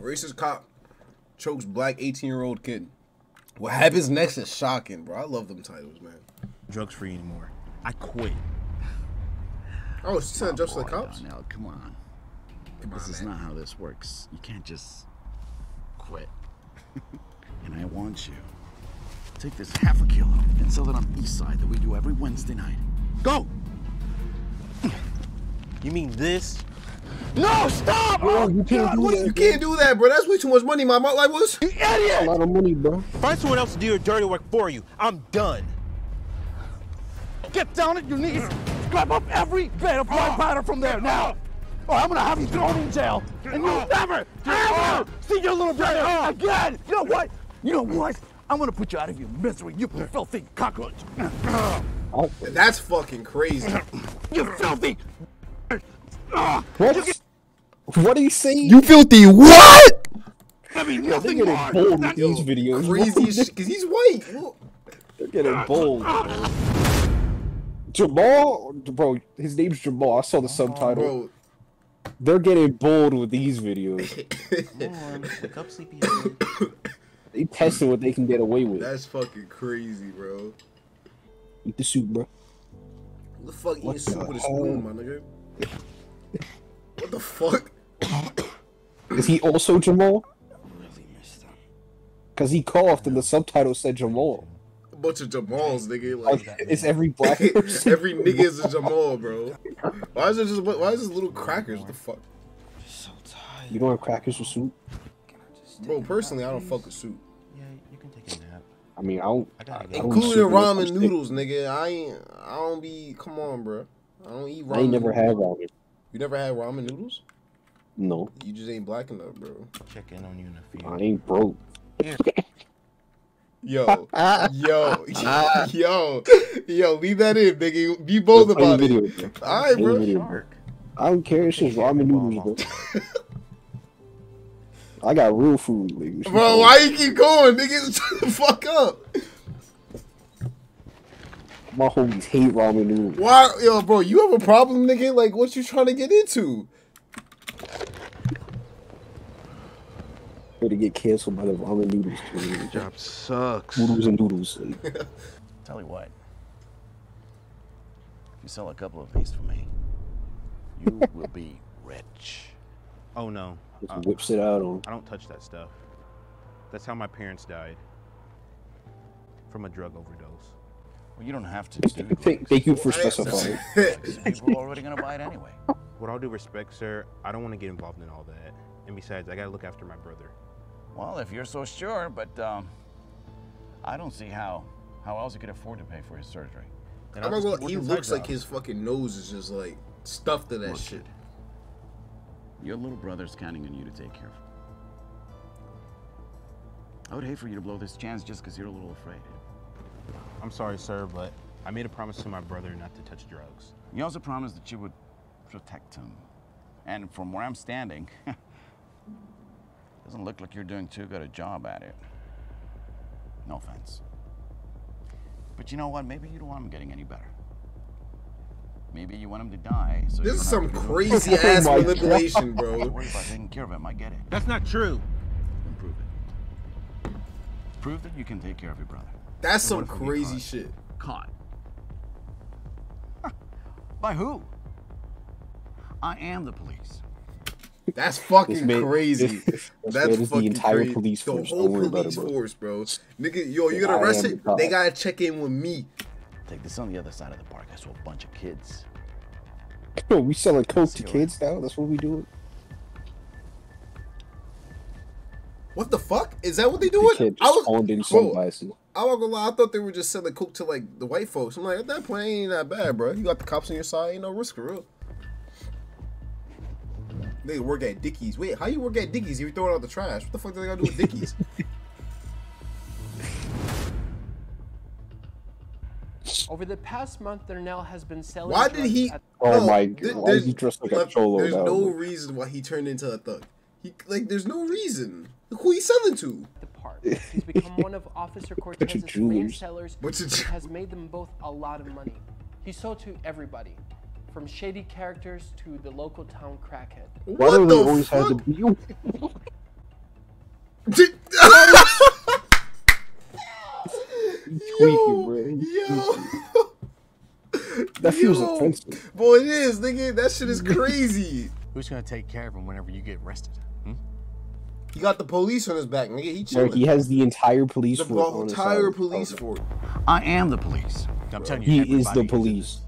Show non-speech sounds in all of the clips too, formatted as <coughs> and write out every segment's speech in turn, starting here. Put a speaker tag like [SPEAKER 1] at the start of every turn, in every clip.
[SPEAKER 1] Racist cop chokes black 18 year old kid. What happens next is shocking, bro. I love them titles, man.
[SPEAKER 2] drugs free anymore. I quit.
[SPEAKER 1] Oh, she sent just to the cops.
[SPEAKER 3] Darnell, come on.
[SPEAKER 1] Come
[SPEAKER 3] This
[SPEAKER 1] on,
[SPEAKER 3] is
[SPEAKER 1] man.
[SPEAKER 3] not how this works. You can't just quit. <laughs> and I want you. Take this half a kilo and sell it on East Side that we do every Wednesday night. Go!
[SPEAKER 2] You mean this?
[SPEAKER 3] No, stop! Oh,
[SPEAKER 4] you can't do that.
[SPEAKER 1] You can't do that, bro. That's way too much money, my mom. Like, what's?
[SPEAKER 3] You idiot!
[SPEAKER 4] A lot of money, bro.
[SPEAKER 2] Find someone else to do your dirty work for you. I'm done.
[SPEAKER 3] Get down at your knees. Grab up every bit of white powder from there now. Or I'm gonna have you thrown in jail, and you'll never, ever see your little brother again. You know what? You know what? I'm gonna put you out of your misery, you filthy cockroach.
[SPEAKER 1] That's fucking crazy.
[SPEAKER 3] You filthy.
[SPEAKER 4] What? What are you saying?
[SPEAKER 1] You filthy what?
[SPEAKER 3] I mean,
[SPEAKER 4] Yo, they're
[SPEAKER 3] nothing
[SPEAKER 4] getting
[SPEAKER 3] more.
[SPEAKER 4] bold with these videos. <laughs>
[SPEAKER 1] Crazy cause he's white. Look.
[SPEAKER 4] They're getting bold. Bro. Jamal, bro, his name's Jamal. I saw the subtitle.
[SPEAKER 1] Bro,
[SPEAKER 4] They're getting bold with these videos.
[SPEAKER 2] Wake <laughs> up, sleepy. <coughs>
[SPEAKER 4] They testing what they can get away with.
[SPEAKER 1] that's fucking crazy, bro.
[SPEAKER 4] Eat the soup, bro.
[SPEAKER 1] What the fuck eating
[SPEAKER 4] What
[SPEAKER 1] soup with a spoon, my nigga? What the fuck? <coughs>
[SPEAKER 4] Is he also Jamal?
[SPEAKER 3] Really missed him.
[SPEAKER 4] Cause he coughed and the subtitle said Jamal.
[SPEAKER 1] A bunch of Jamals, nigga.
[SPEAKER 4] Like,
[SPEAKER 1] Like
[SPEAKER 4] it's every black <laughs> person.
[SPEAKER 1] every nigga is a Jamal, bro. Why is it just why is this little crackers? What the fuck?
[SPEAKER 3] So tired.
[SPEAKER 4] You don't have crackers with soup?
[SPEAKER 1] Bro, personally, I don't fuck with soup.
[SPEAKER 2] Yeah, you can take a nap.
[SPEAKER 4] I mean, I don't.
[SPEAKER 2] I gotta
[SPEAKER 4] I,
[SPEAKER 2] go.
[SPEAKER 4] I don't
[SPEAKER 1] Including
[SPEAKER 4] soup
[SPEAKER 1] ramen noodles, nigga. I ain't. I don't be. Come on, bro. I don't eat ramen.
[SPEAKER 4] I ain't never had
[SPEAKER 1] noodles.
[SPEAKER 4] ramen.
[SPEAKER 1] You never had ramen noodles?
[SPEAKER 4] No,
[SPEAKER 1] You just ain't black enough, bro.
[SPEAKER 2] Check in on you in a few.
[SPEAKER 4] I ain't broke. <laughs>
[SPEAKER 1] Yo, <laughs> yo, ah. yo, yo, leave that in, nigga. Be bold
[SPEAKER 4] Play the
[SPEAKER 1] about it.
[SPEAKER 4] bro.
[SPEAKER 1] All right,
[SPEAKER 4] Play the
[SPEAKER 1] bro.
[SPEAKER 4] video, bro. I don't care. It's just ramen noodles, bro. I got real food, nigga.
[SPEAKER 1] Bro, why you keep going, nigga? <laughs> Shut the fuck up.
[SPEAKER 4] My homies hate ramen noodles.
[SPEAKER 1] Why, yo, bro? You have a problem, nigga? Like, what you trying to get into?
[SPEAKER 4] Ready to get canceled by the ramen noodles. community.
[SPEAKER 2] Job sucks.
[SPEAKER 4] Noodles and noodles. <laughs>
[SPEAKER 3] Tell you what. If you sell a couple of these for me, you <laughs> will be rich.
[SPEAKER 2] Oh no,
[SPEAKER 4] Just
[SPEAKER 2] uh,
[SPEAKER 4] whips it out on.
[SPEAKER 2] I don't touch that stuff. That's how my parents died. From a drug overdose.
[SPEAKER 3] Well, you don't have to do
[SPEAKER 4] Thank, thank you for specifying. <laughs>
[SPEAKER 3] People are already gonna buy it anyway.
[SPEAKER 2] With all due respect, sir, I don't want to get involved in all that. And besides, I gotta look after my brother.
[SPEAKER 3] Well, if you're so sure, but um, I don't see how how else he could afford to pay for his surgery.
[SPEAKER 2] And
[SPEAKER 1] I'm
[SPEAKER 2] I'll
[SPEAKER 1] not gonna.
[SPEAKER 2] keep
[SPEAKER 1] He looks like his fucking nose is just like stuffed to that
[SPEAKER 3] Look,
[SPEAKER 1] shit.
[SPEAKER 3] kid, Your little brother's counting on you to take care of him. I would hate for you to blow this chance just because you're a little afraid.
[SPEAKER 2] I'm sorry, sir, but I made a promise to my brother not to touch drugs.
[SPEAKER 3] You also promised that you would protect him. And from where I'm standing, <laughs> doesn't look like you're doing too good a job at it. No offense. But you know what? Maybe you don't want him getting any better. Maybe you want him to die. So
[SPEAKER 1] This is some
[SPEAKER 3] have to do
[SPEAKER 1] crazy <laughs>
[SPEAKER 4] Oh
[SPEAKER 1] ass
[SPEAKER 4] my God.
[SPEAKER 1] manipulation,
[SPEAKER 3] Don't
[SPEAKER 1] bro.
[SPEAKER 3] worry about taking care of him. I get it.
[SPEAKER 2] That's not true.
[SPEAKER 3] Then prove it. Prove that you can take care of your brother.
[SPEAKER 1] That's some
[SPEAKER 3] What if we
[SPEAKER 1] crazy
[SPEAKER 3] caught?
[SPEAKER 1] shit.
[SPEAKER 3] Caught. By who? I am the police.
[SPEAKER 1] That's fucking
[SPEAKER 4] This man-
[SPEAKER 1] crazy. <laughs>
[SPEAKER 4] this- this
[SPEAKER 1] That's
[SPEAKER 4] man is the
[SPEAKER 1] fucking
[SPEAKER 4] entire
[SPEAKER 1] crazy.
[SPEAKER 4] police
[SPEAKER 1] the
[SPEAKER 4] force.
[SPEAKER 1] whole
[SPEAKER 4] Don't about
[SPEAKER 1] police
[SPEAKER 4] it, bro.
[SPEAKER 1] force, bro. Nigga, yo, you
[SPEAKER 4] I
[SPEAKER 1] get
[SPEAKER 4] am
[SPEAKER 1] arrested.
[SPEAKER 4] the.
[SPEAKER 1] They gotta check in with me.
[SPEAKER 3] Take this on the other side of the park. I saw a bunch of kids.
[SPEAKER 4] Yo, <laughs> we selling coke to
[SPEAKER 3] Cigarette.
[SPEAKER 4] kids now. That's what we doing.
[SPEAKER 1] What the fuck? Is that what they
[SPEAKER 4] The
[SPEAKER 1] doing?
[SPEAKER 4] kid
[SPEAKER 1] I
[SPEAKER 4] just
[SPEAKER 1] was,
[SPEAKER 4] spawned in
[SPEAKER 1] bro,
[SPEAKER 4] sunglasses.
[SPEAKER 1] I'm not gonna lie. I thought they were just selling coke to like the white folks. I'm like, at that point, it ain't that bad, bro. You got the cops on your side. Ain't no risk for real. They work at Dickies. Wait, how you work at Dickies if you throwing out the trash? What the fuck do they gotta do with Dickies? <laughs>
[SPEAKER 5] Over the past month, Darnell has been selling.
[SPEAKER 1] Why did he?
[SPEAKER 5] at-
[SPEAKER 4] Oh
[SPEAKER 1] No,
[SPEAKER 4] my
[SPEAKER 1] th-
[SPEAKER 4] god! Why is he
[SPEAKER 1] there's-
[SPEAKER 4] dressed like a cholo
[SPEAKER 1] There's
[SPEAKER 4] now?
[SPEAKER 1] no reason why he turned into a thug. He like, there's no reason. Who he selling to?
[SPEAKER 5] the park. He's <laughs> become one of Officer Cortez's main sellers,
[SPEAKER 1] Bunch of
[SPEAKER 5] has made them both a lot of money. He sold to everybody, from shady characters to the local town crackhead.
[SPEAKER 4] Why
[SPEAKER 1] what
[SPEAKER 4] do
[SPEAKER 1] the
[SPEAKER 4] they always have
[SPEAKER 1] fuck?
[SPEAKER 4] to be? <laughs> Tweaking, <laughs> bro.
[SPEAKER 1] Yo.
[SPEAKER 4] That feels
[SPEAKER 1] Yo.
[SPEAKER 4] offensive.
[SPEAKER 1] Boy, it is, nigga. That shit is crazy.
[SPEAKER 2] Who's gonna take care of him whenever you get arrested? Hmm?
[SPEAKER 1] He got the police on his back, nigga. He
[SPEAKER 4] Bro,
[SPEAKER 1] chilling.
[SPEAKER 4] he has the entire police
[SPEAKER 1] the
[SPEAKER 4] force on his
[SPEAKER 1] entire
[SPEAKER 4] side.
[SPEAKER 1] police force.
[SPEAKER 3] I am the police.
[SPEAKER 2] I'm telling you,
[SPEAKER 4] He is the police.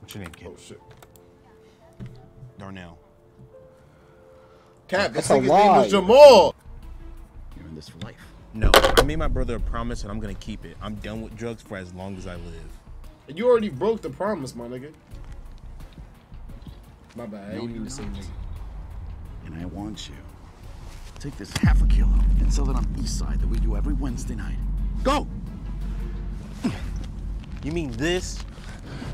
[SPEAKER 2] What's your name, kid?
[SPEAKER 1] Oh shit.
[SPEAKER 2] Darnell.
[SPEAKER 1] Cap, this
[SPEAKER 4] That's a
[SPEAKER 1] nigga's name was. Jamal.
[SPEAKER 3] You're in this for life.
[SPEAKER 2] No, I made my brother a promise and I'm gonna keep it. I'm done with drugs for as long as I live.
[SPEAKER 1] You already broke the promise, my nigga. My bad. I
[SPEAKER 3] No,
[SPEAKER 1] didn't mean to say
[SPEAKER 3] not.
[SPEAKER 1] nigga.
[SPEAKER 3] And I want you. Take this half a kilo and sell it on East Side that we do every Wednesday night. Go!
[SPEAKER 2] You mean this?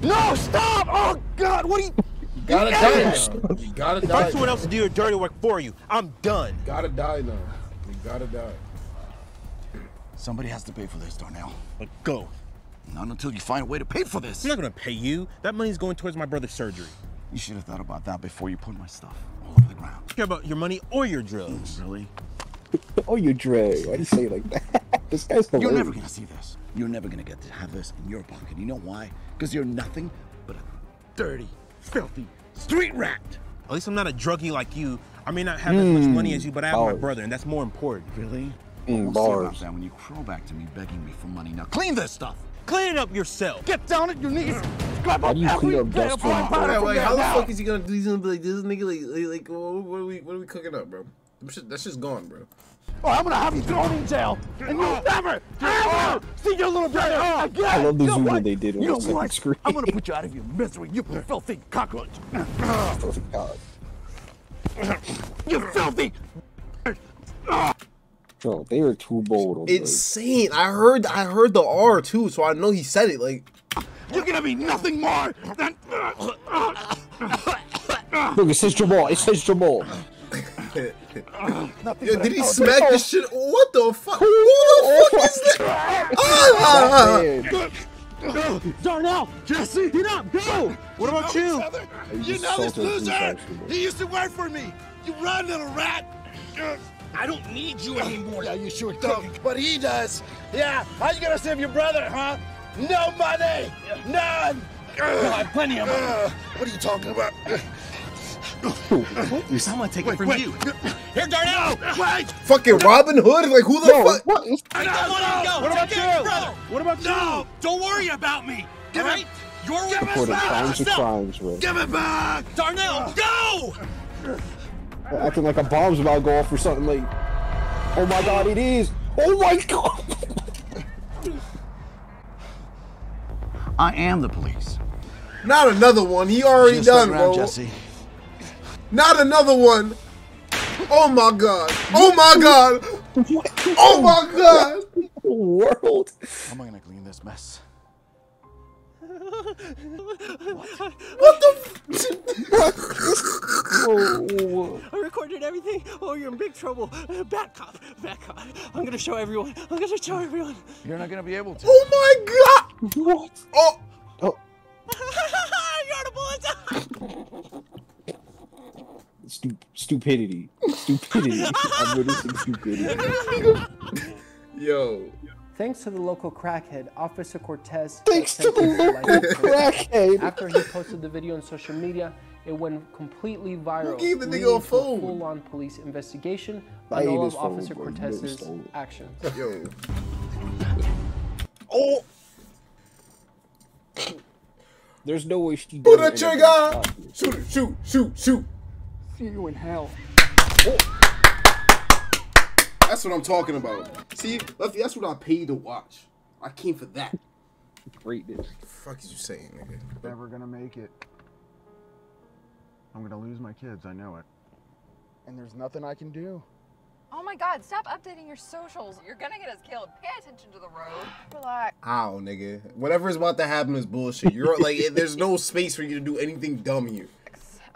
[SPEAKER 3] No, stop! Oh God, what are you?
[SPEAKER 1] You Gotta die now. You gotta die.
[SPEAKER 2] Find someone else to do your dirty work for you. I'm done.
[SPEAKER 1] Gotta die now. You gotta die.
[SPEAKER 3] Somebody has to pay for this, Darnell.
[SPEAKER 2] But go.
[SPEAKER 3] Not until you find a way to pay for this.
[SPEAKER 2] I'm not gonna pay you. That money's going towards my brother's surgery.
[SPEAKER 3] You should have thought about that before you put my stuff all over
[SPEAKER 2] care about your money or your drugs.
[SPEAKER 3] Really? <laughs>
[SPEAKER 4] Oh, your drugs. Why do you say it like that? <laughs> this guy's
[SPEAKER 3] You're never gonna see this. You're never gonna get to have this in your pocket. You know why? Because you're nothing but a dirty, filthy street rat.
[SPEAKER 2] At least I'm not a druggie like you. I may not have as much money as you, but I have my brother, and that's more important.
[SPEAKER 3] Really?
[SPEAKER 4] Mm,
[SPEAKER 3] we'll see about that when you crawl back to me begging me for money. Now clean this stuff.
[SPEAKER 2] Clean it up yourself.
[SPEAKER 3] Get down at your knees. Grab
[SPEAKER 4] How
[SPEAKER 3] up
[SPEAKER 4] do you clean
[SPEAKER 3] every
[SPEAKER 4] up
[SPEAKER 3] bit
[SPEAKER 4] dust
[SPEAKER 3] of
[SPEAKER 4] from-
[SPEAKER 3] powder
[SPEAKER 1] Wait,
[SPEAKER 3] from
[SPEAKER 1] wait,
[SPEAKER 3] there
[SPEAKER 1] how the
[SPEAKER 3] now.
[SPEAKER 1] fuck is he gonna do? He's gonna be like this nigga, like, like, like what, what are we, what are we cooking up, bro? Them shit- That shit's gone, bro.
[SPEAKER 3] Or I'm gonna have you thrown in jail, and you'll never, ever see your little brother again.
[SPEAKER 4] I love the
[SPEAKER 3] You know
[SPEAKER 4] zoom
[SPEAKER 3] what?
[SPEAKER 4] that they did on
[SPEAKER 3] You know
[SPEAKER 4] the second
[SPEAKER 3] what?
[SPEAKER 4] screen.
[SPEAKER 3] I'm gonna put you out of your misery, you <laughs> filthy cockroach.
[SPEAKER 4] Oh, God.
[SPEAKER 3] You filthy.
[SPEAKER 4] Bro, they were too bold. On
[SPEAKER 1] Insane. I heard, I heard the R too, so I know he said it. Like,
[SPEAKER 3] You're gonna be nothing more than.
[SPEAKER 4] Uh, uh, Look, it says Jamal. It says Jamal.
[SPEAKER 1] Uh, yo, did he smack the shit? What the fuck? Who the fuck is that? Ah!
[SPEAKER 4] Man,
[SPEAKER 3] Darnell, Jesse, get up, go.
[SPEAKER 2] What about you?
[SPEAKER 4] you know this loser?
[SPEAKER 3] He used to work for me. You run, little rat. I don't need you anymore. Yeah, you sure don't. But he does. Yeah. How you gonna save your brother, huh? No money. None. I have plenty of money. what are you talking about?
[SPEAKER 2] I'm gonna take it from you.
[SPEAKER 3] Here, Darnell. Wait.
[SPEAKER 1] Fucking Robin Hood? Like, who the
[SPEAKER 4] No,
[SPEAKER 1] fuck?
[SPEAKER 4] what? is-
[SPEAKER 3] I don't want to go.
[SPEAKER 2] What about you? What about
[SPEAKER 3] No, don't worry about me. Give it. You're give
[SPEAKER 4] For the crimes of crimes, bro.
[SPEAKER 3] Give it back, Darnell. Go.
[SPEAKER 4] Acting like a bomb's about to go off or something like. Oh my God, it is. Oh my God.
[SPEAKER 3] I am the police.
[SPEAKER 1] Not another one. He already
[SPEAKER 3] Just
[SPEAKER 1] done,
[SPEAKER 3] around,
[SPEAKER 1] bro.
[SPEAKER 3] Jesse.
[SPEAKER 1] Not another one. Oh my god. Oh my god. Oh my god.
[SPEAKER 4] What World.
[SPEAKER 3] How am I gonna clean this mess?
[SPEAKER 1] What the? <laughs>
[SPEAKER 4] Oh, oh, oh,
[SPEAKER 5] I recorded everything. Oh, you're in big trouble. Bad cop. Bad cop. I'm gonna show everyone. I'm gonna show everyone.
[SPEAKER 3] You're not gonna be able to.
[SPEAKER 1] Oh my god.
[SPEAKER 4] what?
[SPEAKER 1] Oh.
[SPEAKER 4] Oh, <laughs>
[SPEAKER 5] you're the bullet. <laughs>
[SPEAKER 4] stu- stupidity. Stupidity. I'm witnessing stupidity.
[SPEAKER 1] Yo.
[SPEAKER 5] Thanks to the local crackhead, Officer Cortez.
[SPEAKER 4] Thanks to the local crackhead.
[SPEAKER 5] After he posted the video on social media, it went completely viral.
[SPEAKER 1] gave the nigga
[SPEAKER 5] leading
[SPEAKER 1] a
[SPEAKER 5] to
[SPEAKER 1] phone?
[SPEAKER 5] full-on police investigation
[SPEAKER 4] I
[SPEAKER 5] on all of Officer
[SPEAKER 4] bro. He never
[SPEAKER 5] Cortez's
[SPEAKER 4] stole
[SPEAKER 5] actions. <laughs>
[SPEAKER 1] Yo.
[SPEAKER 4] Oh. There's no way she
[SPEAKER 1] Pull
[SPEAKER 4] did
[SPEAKER 1] the trigger. Shoot it. Shoot. Shoot. Shoot.
[SPEAKER 4] See you in hell. Oh.
[SPEAKER 1] That's what I'm talking about. See, Lefty, that's what I paid to watch. I came for that.
[SPEAKER 4] Greatness.
[SPEAKER 1] The fuck is you saying, nigga?
[SPEAKER 6] never gonna make it. I'm gonna lose my kids, I know it. And there's nothing I can do.
[SPEAKER 7] Oh my god, stop updating your socials. You're gonna get us killed. Pay attention to the road. Relax.
[SPEAKER 1] Ow, nigga? Whatever is about to happen is bullshit. You're like, <laughs> there's no space for you to do anything dumb here.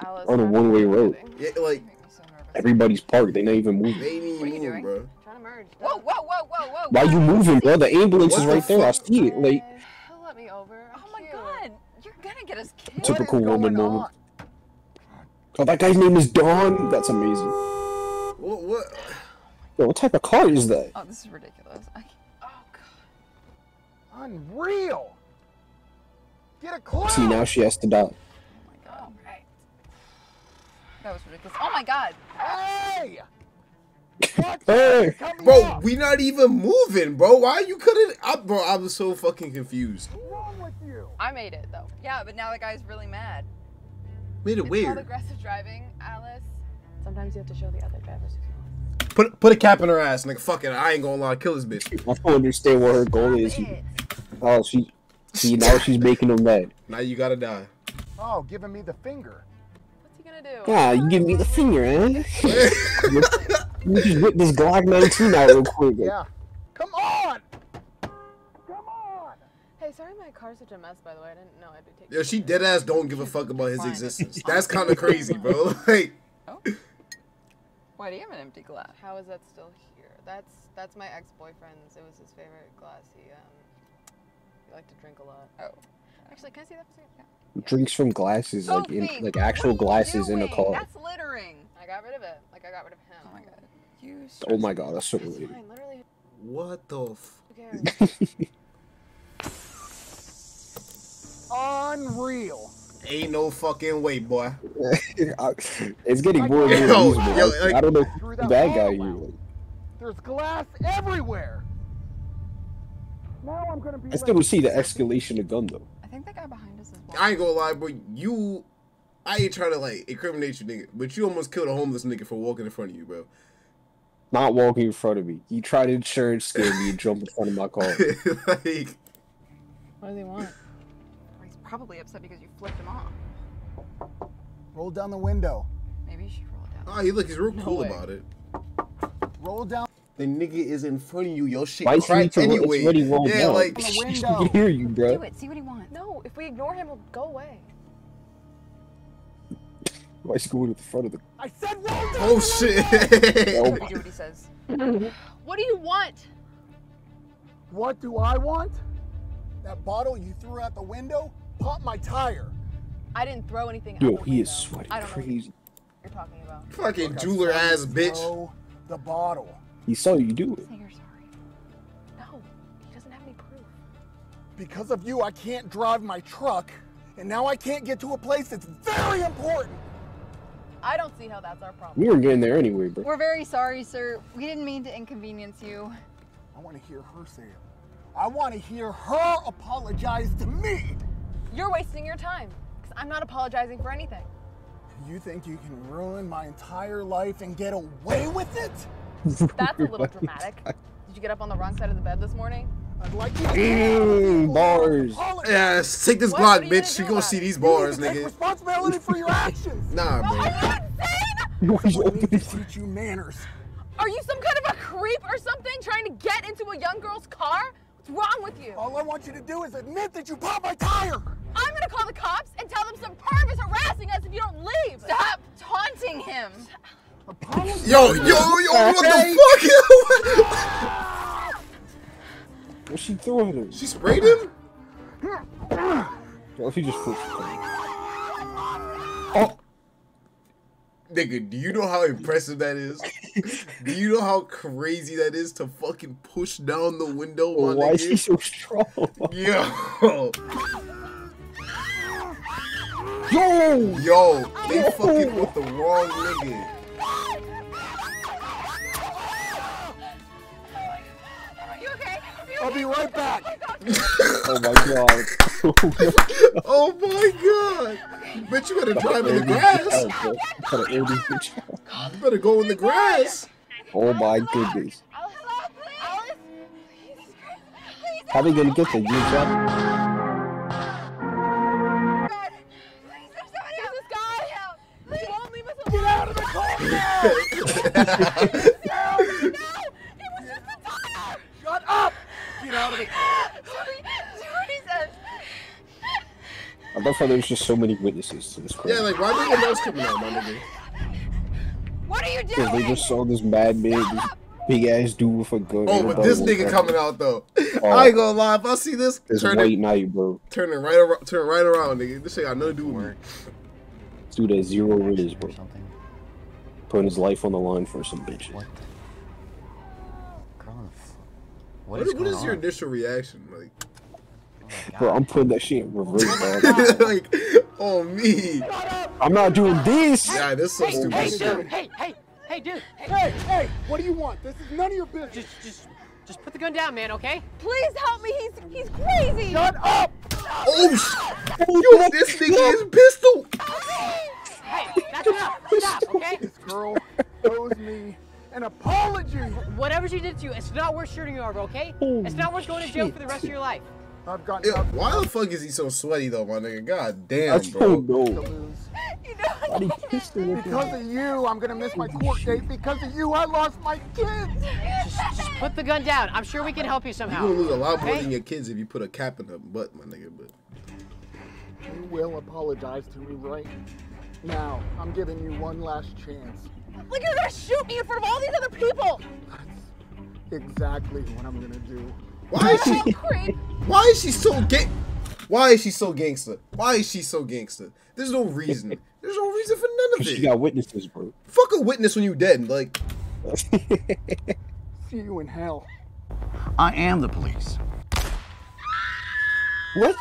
[SPEAKER 7] Alice,
[SPEAKER 4] On a
[SPEAKER 7] I'm
[SPEAKER 4] one-way road.
[SPEAKER 1] Yeah, like,
[SPEAKER 4] Everybody's parked. They not even moving.
[SPEAKER 1] they ain't
[SPEAKER 7] are you
[SPEAKER 1] even
[SPEAKER 7] doing?
[SPEAKER 1] move, bro.
[SPEAKER 7] Trying to merge. Whoa, whoa, whoa, whoa, whoa.
[SPEAKER 4] Why you moving, bro? The ambulance
[SPEAKER 1] What
[SPEAKER 4] is
[SPEAKER 1] the
[SPEAKER 4] right there. I
[SPEAKER 1] fuck?
[SPEAKER 4] see it. Like
[SPEAKER 7] He'll let me over. Oh my god, you're gonna get us killed.
[SPEAKER 4] typical woman
[SPEAKER 7] going
[SPEAKER 4] moment. Oh, that guy's name is Dawn. That's amazing.
[SPEAKER 1] What? what?
[SPEAKER 4] Yo, what type of car is that?
[SPEAKER 7] Oh, this is ridiculous. I can't. Oh god.
[SPEAKER 6] Unreal. Get a clue.
[SPEAKER 4] See, now she has to die.
[SPEAKER 7] Oh my god. That was ridiculous. Oh my god.
[SPEAKER 6] Hey!
[SPEAKER 4] Hey!
[SPEAKER 1] Bro,
[SPEAKER 6] off.
[SPEAKER 1] we not even moving, bro. Why you couldn't? I, bro, I was so fucking confused.
[SPEAKER 6] What's wrong with you?
[SPEAKER 7] I made it though. Yeah, but now the guy's really mad.
[SPEAKER 1] Made it
[SPEAKER 7] It's called
[SPEAKER 1] weird.
[SPEAKER 7] aggressive driving, Alice.
[SPEAKER 8] Sometimes you have to show the other drivers who can.
[SPEAKER 1] Put put a cap in her ass, nigga. Fuck it. I ain't gonna lie. Kill this bitch.
[SPEAKER 4] I don't understand what her goal is.
[SPEAKER 7] It.
[SPEAKER 4] Oh, she, see, now she's making him mad.
[SPEAKER 1] Now you gotta die.
[SPEAKER 6] Oh, giving me the finger.
[SPEAKER 7] What's gonna do?
[SPEAKER 4] Yeah, you give me the finger, eh? <laughs> You just whip this Glock 19 out real quick.
[SPEAKER 6] Yeah. Come on. Come on.
[SPEAKER 8] Hey, sorry my car's such a mess, by the way. I didn't know I'd be taking.
[SPEAKER 1] Yo, she dead ass don't give a fuck about his existence. That's kind of crazy, bro. <laughs> Like, Oh.
[SPEAKER 7] Why do you have an empty glass?
[SPEAKER 8] How is that still here? That's that's my ex-boyfriend's. It was his favorite glass. He um, he liked to drink a lot.
[SPEAKER 7] Oh.
[SPEAKER 8] Actually, can I see that for a second? Yeah.
[SPEAKER 4] Drinks from glasses, oh, like in like actual
[SPEAKER 7] are you
[SPEAKER 4] glasses in a
[SPEAKER 7] doing?
[SPEAKER 4] car.
[SPEAKER 7] That's littering.
[SPEAKER 8] I got rid of it. Like I got rid of him.
[SPEAKER 7] Oh my god. You.
[SPEAKER 4] Oh my god, that's so
[SPEAKER 8] It's
[SPEAKER 4] related.
[SPEAKER 8] Literally,
[SPEAKER 1] what the f? <laughs>
[SPEAKER 6] Unreal.
[SPEAKER 1] Ain't no fucking way, boy. <laughs>
[SPEAKER 4] it's getting more and more usable.
[SPEAKER 1] yo,
[SPEAKER 4] Like,
[SPEAKER 1] like-
[SPEAKER 4] I don't know who
[SPEAKER 6] that
[SPEAKER 4] bad guy
[SPEAKER 6] wall
[SPEAKER 4] you.
[SPEAKER 6] There's glass everywhere. Now I'm gonna be.
[SPEAKER 4] I still don't see the escalation of gun though.
[SPEAKER 7] I think the guy behind us is.
[SPEAKER 1] I ain't gonna lie, bro. You, I ain't trying to like incriminate you, nigga, but you almost killed a homeless nigga for walking in front of you, bro.
[SPEAKER 4] Not walking in front of me. You tried to insurance scam me and <laughs> jump in front of my car.
[SPEAKER 1] like,
[SPEAKER 8] what do they want?
[SPEAKER 7] He's probably upset because you flipped him off.
[SPEAKER 6] Roll down the window.
[SPEAKER 7] Maybe you should roll down.
[SPEAKER 1] oh, he look, he's real
[SPEAKER 8] No
[SPEAKER 1] cool
[SPEAKER 8] way.
[SPEAKER 1] about it.
[SPEAKER 6] Roll down
[SPEAKER 1] The nigga is in front of you. Your shit
[SPEAKER 4] Why is he
[SPEAKER 1] cracked
[SPEAKER 4] to- it's
[SPEAKER 1] anyway.
[SPEAKER 4] already rolled
[SPEAKER 1] yeah,
[SPEAKER 4] down.
[SPEAKER 1] like
[SPEAKER 6] the
[SPEAKER 4] can hear you, bro.
[SPEAKER 7] Do it. See what he wants.
[SPEAKER 8] No, if we ignore him, he'll go away.
[SPEAKER 4] Why is he going to the front of the?
[SPEAKER 6] I said roll down.
[SPEAKER 1] oh shit.
[SPEAKER 4] Oh
[SPEAKER 7] Do
[SPEAKER 4] my.
[SPEAKER 7] what he says.
[SPEAKER 8] What do you want?
[SPEAKER 6] What do I want? That bottle you threw out the window popped my tire.
[SPEAKER 8] I didn't throw anything. out
[SPEAKER 4] Yo,
[SPEAKER 8] the
[SPEAKER 4] he is sweating
[SPEAKER 8] I don't know what
[SPEAKER 4] crazy.
[SPEAKER 8] you're talking about.
[SPEAKER 1] Fucking jeweler ass bitch.
[SPEAKER 6] throw The bottle.
[SPEAKER 4] He saw you do it.
[SPEAKER 7] Say you're sorry.
[SPEAKER 8] No, he doesn't have any proof.
[SPEAKER 6] Because of you, I can't drive my truck, and now I can't get to a place that's very important.
[SPEAKER 8] I don't see how that's our problem.
[SPEAKER 4] We were getting there anyway, bro.
[SPEAKER 7] We're very sorry, sir. We didn't mean to inconvenience you.
[SPEAKER 6] I want to hear her say it. I want to hear her apologize to me.
[SPEAKER 8] You're wasting your time. Because I'm not apologizing for anything.
[SPEAKER 6] You think you can ruin my entire life and get away with it? <laughs>
[SPEAKER 8] That's a little dramatic. Did you get up on the wrong side of the bed this morning?
[SPEAKER 6] I'd like you to
[SPEAKER 4] Mm, bars.
[SPEAKER 6] apologize.
[SPEAKER 1] Yes, take this
[SPEAKER 8] What?
[SPEAKER 1] Glock,
[SPEAKER 8] What are you
[SPEAKER 1] bitch. You
[SPEAKER 8] do
[SPEAKER 1] gonna see these
[SPEAKER 6] You
[SPEAKER 1] bars,
[SPEAKER 6] need take
[SPEAKER 1] nigga.
[SPEAKER 6] responsibility for your actions. <laughs>
[SPEAKER 1] Nah,
[SPEAKER 8] Are
[SPEAKER 1] bro.
[SPEAKER 8] you insane? <laughs>
[SPEAKER 4] He's
[SPEAKER 6] I need to teach you manners.
[SPEAKER 8] Are you some kind of a creep or something trying to get into a young girl's car? What's wrong with you?
[SPEAKER 6] All I want you to do is admit that you popped my tire.
[SPEAKER 8] I'm gonna call the cops and tell them some perv is harassing us if you don't leave.
[SPEAKER 7] Stop taunting him.
[SPEAKER 6] Apologize.
[SPEAKER 1] Yo, yo, yo, what the fuck? <laughs>
[SPEAKER 4] What she throw at him?
[SPEAKER 1] she sprayed him?
[SPEAKER 4] What if he just pushed him?
[SPEAKER 1] Oh. Nigga, do you know how impressive that is? do you know how crazy that is to fucking push down the window, my
[SPEAKER 4] Why is he so strong?
[SPEAKER 1] Yo,
[SPEAKER 4] Yo!
[SPEAKER 1] yo, they fucking with the wrong nigga.
[SPEAKER 6] Back. <laughs>
[SPEAKER 4] Oh my god. <laughs>
[SPEAKER 1] Oh my god. Bitch, you better drive in the grass.
[SPEAKER 4] Oh, bro. Gotta air this bitch.
[SPEAKER 1] You better go in the grass.
[SPEAKER 4] Oh my goodness.
[SPEAKER 7] Alice, Alice, please, please,
[SPEAKER 4] How are they gonna get there? You know,
[SPEAKER 7] God, please, there's somebody else.
[SPEAKER 8] This guy
[SPEAKER 7] Help, please.
[SPEAKER 8] won't leave us
[SPEAKER 6] Get out of the car <laughs> now.
[SPEAKER 8] No, it was just a tire.
[SPEAKER 6] Shut up. Get out of the car.
[SPEAKER 7] Sorry, sorry, says.
[SPEAKER 4] I love how there's just so many witnesses to this crime.
[SPEAKER 1] Yeah, like why no one else coming out, my nigga?
[SPEAKER 7] What are you doing?
[SPEAKER 4] Because they just saw this mad man, this big ass dude with a gun.
[SPEAKER 1] Oh, but this nigga coming out though. <laughs>
[SPEAKER 4] Oh.
[SPEAKER 1] I ain't gonna lie, if I see this,
[SPEAKER 4] It's
[SPEAKER 1] turn
[SPEAKER 4] white
[SPEAKER 1] it,
[SPEAKER 4] night, bro.
[SPEAKER 1] turn it right around, turn right around, nigga. This shit got nothing to do with me.
[SPEAKER 4] This dude has zero witness, bro. Putting his life on the line for some bitches.
[SPEAKER 1] What, what is your initial reaction? Like,
[SPEAKER 4] Bro, I'm putting that shit in reverse, dog. <laughs>
[SPEAKER 1] like, oh me.
[SPEAKER 4] I'm not doing this.
[SPEAKER 1] Yeah, this is so
[SPEAKER 5] Hey,
[SPEAKER 1] stupid.
[SPEAKER 5] hey, dude, hey, hey, hey, dude.
[SPEAKER 6] Hey, hey, what do you want? This is none of your business.
[SPEAKER 5] Just, just, just put the gun down, man. Okay?
[SPEAKER 7] Please help me. He's he's crazy.
[SPEAKER 6] Shut up!
[SPEAKER 1] Oh, sh- yo, this nigga is pistol.
[SPEAKER 5] Hey, that's enough. Stop. Okay?
[SPEAKER 6] This girl owes me an apology.
[SPEAKER 5] Whatever she did to you, it's not worth shooting you over. Okay? It's not worth going to jail for the rest of your life.
[SPEAKER 6] I've got
[SPEAKER 1] Yo,
[SPEAKER 6] nothing
[SPEAKER 1] why the fuck is he so sweaty though, my nigga? God damn,
[SPEAKER 4] I
[SPEAKER 1] bro.
[SPEAKER 4] don't know.
[SPEAKER 7] You know,
[SPEAKER 4] Why do you kiss her like
[SPEAKER 6] Because of you, I'm gonna miss my court date. Because of you, I lost my kids.
[SPEAKER 5] Just, just put the gun down. I'm sure we can help you somehow.
[SPEAKER 1] You
[SPEAKER 5] somehow.
[SPEAKER 1] gonna lose a lot more
[SPEAKER 5] Okay?
[SPEAKER 1] than your kids if you put a cap in her butt, my nigga. But
[SPEAKER 6] You will apologize to me right now. I'm giving you one last chance.
[SPEAKER 7] like you're gonna shoot me in front of all these other people.
[SPEAKER 6] That's exactly what I'm gonna do.
[SPEAKER 1] Why is she? Why is she so gang? Why is she so gangster? Why is she so gangster? There's no reason. <laughs> There's no reason for none of it.
[SPEAKER 4] She
[SPEAKER 1] it.
[SPEAKER 4] got witnesses, bro.
[SPEAKER 1] Fuck a witness when you dead. Like, <laughs>
[SPEAKER 6] See you in hell.
[SPEAKER 3] I am the police.
[SPEAKER 4] what?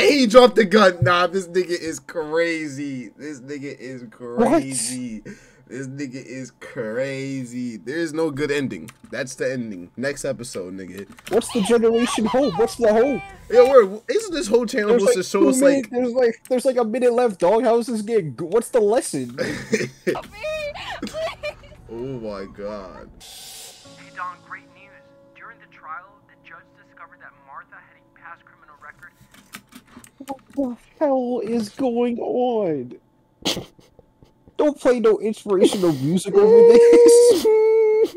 [SPEAKER 1] and he dropped the gun. Nah, this nigga is crazy. This nigga is crazy. This nigga is crazy. There is no good ending. That's the ending. Next episode, nigga.
[SPEAKER 4] What's the generation hope? What's the hope?
[SPEAKER 1] Yo, where isn't this whole channel
[SPEAKER 4] There's
[SPEAKER 1] supposed
[SPEAKER 4] like,
[SPEAKER 1] to show us
[SPEAKER 4] minutes-
[SPEAKER 1] like?
[SPEAKER 4] there's like there's like a minute left. Dog houses get. g- What's the lesson?
[SPEAKER 7] Me, <laughs> please.
[SPEAKER 1] oh my god.
[SPEAKER 9] Hey Don, great news. During the trial, the judge discovered that Martha had a past criminal record.
[SPEAKER 4] what the hell is going on? <laughs> Don't play no inspirational music over this.
[SPEAKER 9] They're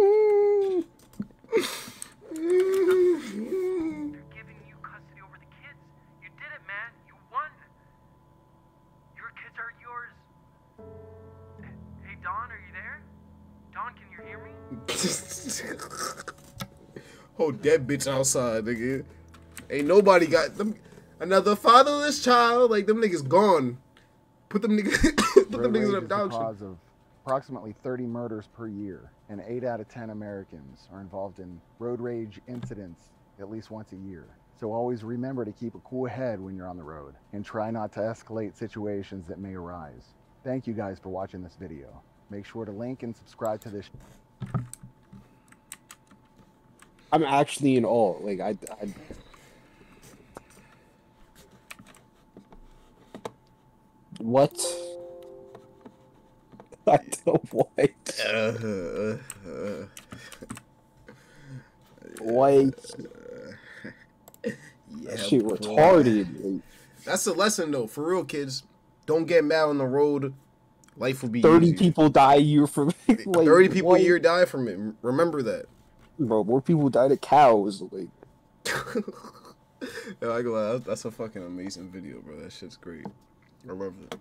[SPEAKER 9] giving you custody over the kids. You did it, man. You won. Your kids are yours. Hey Don, are you there? Don, can you hear me? <laughs>
[SPEAKER 1] oh, dead bitch outside, nigga. Ain't nobody got them. Another fatherless child. Like them niggas gone. Put them niggas. <laughs> put them
[SPEAKER 6] Road
[SPEAKER 1] niggas
[SPEAKER 6] rage
[SPEAKER 1] in
[SPEAKER 6] is the
[SPEAKER 1] adoption.
[SPEAKER 6] cause of approximately 30 murders per year, and 8 out of 10 Americans are involved in road rage incidents at least once a year. So always remember to keep a cool head when you're on the road, and try not to escalate situations that may arise. Thank you guys for watching this video. Make sure to link and subscribe to this.
[SPEAKER 4] I'm actually in awe. Like I, I what? I don't what?
[SPEAKER 1] Uh, uh,
[SPEAKER 4] What?
[SPEAKER 1] yeah,
[SPEAKER 4] That shit
[SPEAKER 1] boy.
[SPEAKER 4] retarded.
[SPEAKER 1] That's a lesson though, for real, kids. Don't get mad on the road. Life will be
[SPEAKER 4] Thirty people die a year from <laughs> like,
[SPEAKER 1] Thirty people
[SPEAKER 4] what?
[SPEAKER 1] a year die from it. Remember that.
[SPEAKER 4] Bro, more people died of cows. Like <laughs>
[SPEAKER 1] Yo, I go. That's a fucking amazing video, bro. That shit's great. I love it.